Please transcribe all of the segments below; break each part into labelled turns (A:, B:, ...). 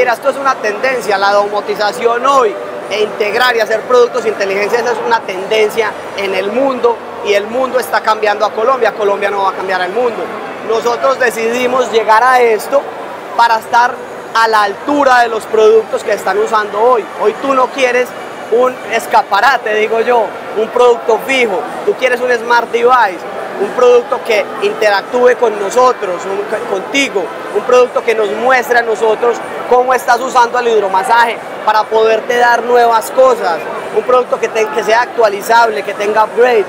A: Mira, esto es una tendencia, la domotización hoy e integrar y hacer productos inteligentes es una tendencia en el mundo y el mundo está cambiando a Colombia, Colombia no va a cambiar al mundo. Nosotros decidimos llegar a esto para estar a la altura de los productos que están usando hoy. Hoy tú no quieres un escaparate, digo yo, un producto fijo, tú quieres un smart device, un producto que interactúe con nosotros, contigo, un producto que nos muestre a nosotros cómo estás usando el hidromasaje para poderte dar nuevas cosas, un producto que, sea actualizable, que tenga upgrades.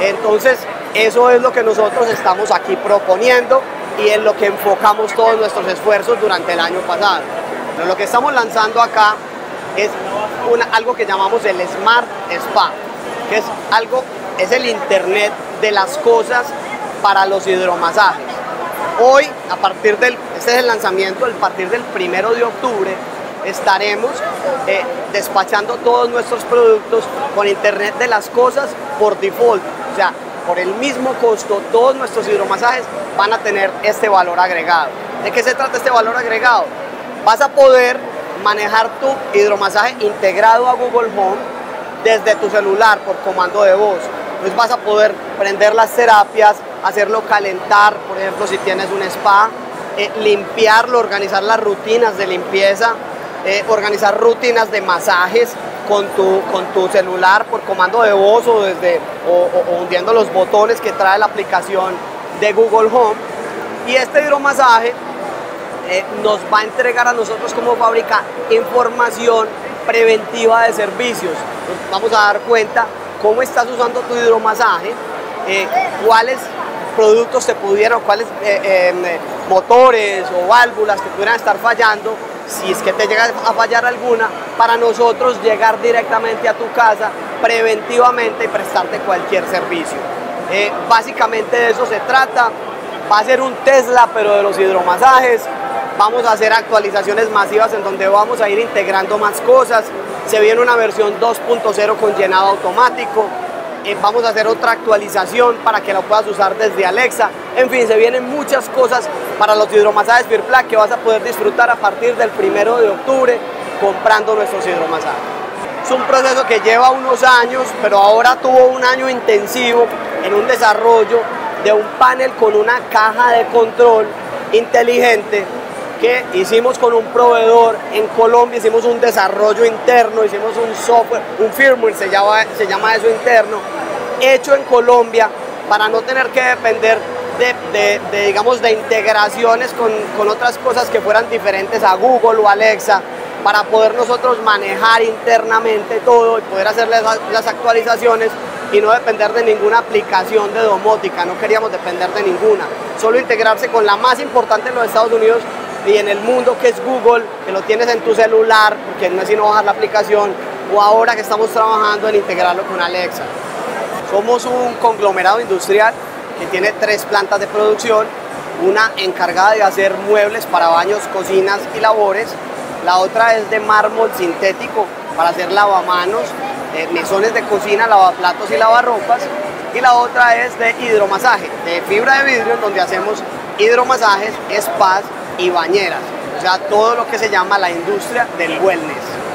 A: Entonces, eso es lo que nosotros estamos aquí proponiendo y en lo que enfocamos todos nuestros esfuerzos durante el año pasado. Pero lo que estamos lanzando acá es algo que llamamos el Smart Spa, que es algo, es el Internet de las cosas para los hidromasajes. Hoy, a partir del, este es el lanzamiento, a partir del primero de octubre, estaremos eh, despachando todos nuestros productos con Internet de las cosas por default. O sea, por el mismo costo, todos nuestros hidromasajes van a tener este valor agregado. ¿De qué se trata este valor agregado? Vas a poder manejar tu hidromasaje integrado a Google Home desde tu celular por comando de voz. Entonces vas a poder prender las terapias, hacerlo calentar, por ejemplo, si tienes un spa, eh, limpiarlo, organizar las rutinas de limpieza, eh, organizar rutinas de masajes con tu, con tu celular por comando de voz o, desde, o, hundiendo los botones que trae la aplicación de Google Home. Y este hidromasaje eh, nos va a entregar a nosotros como fábrica información preventiva de servicios. vamos a dar cuenta cómo estás usando tu hidromasaje, cuáles productos te pudieran, cuáles eh, em, motores o válvulas que pudieran estar fallando, si es que te llega a fallar alguna, para nosotros llegar directamente a tu casa preventivamente y prestarte cualquier servicio. Eh, básicamente de eso se trata. Va a ser un Tesla, pero de los hidromasajes. Vamos a hacer actualizaciones masivas en donde vamos a ir integrando más cosas. Se viene una versión 2.0 con llenado automático. Eh, vamos a hacer otra actualización para que la puedas usar desde Alexa. En fin, se vienen muchas cosas para los hidromasajes Firplac que vas a poder disfrutar a partir del primero de octubre comprando nuestros hidromasajes. Es un proceso que lleva unos años, pero ahora tuvo un año intensivo en un desarrollo de un panel con una caja de control inteligente que hicimos con un proveedor en Colombia, hicimos un desarrollo interno, hicimos un software, un firmware, se llama, se llama eso interno, hecho en Colombia para no tener que depender de, digamos, de integraciones con, con, otras cosas que fueran diferentes a Google o Alexa, para poder nosotros manejar internamente todo y poder hacer las actualizaciones y no depender de ninguna aplicación de domótica, no queríamos depender de ninguna, solo integrarse con la más importante en los Estados Unidos y en el mundo que es Google, que lo tienes en tu celular, porque no es sino bajar la aplicación, o ahora que estamos trabajando en integrarlo con Alexa. Somos un conglomerado industrial que tiene tres plantas de producción, una encargada de hacer muebles para baños, cocinas y labores, la otra es de mármol sintético para hacer lavamanos, eh, mesones de cocina, lavaplatos y lavarropas, y la otra es de hidromasaje, de fibra de vidrio, donde hacemos hidromasajes, spas y bañeras, o sea, todo lo que se llama la industria del wellness.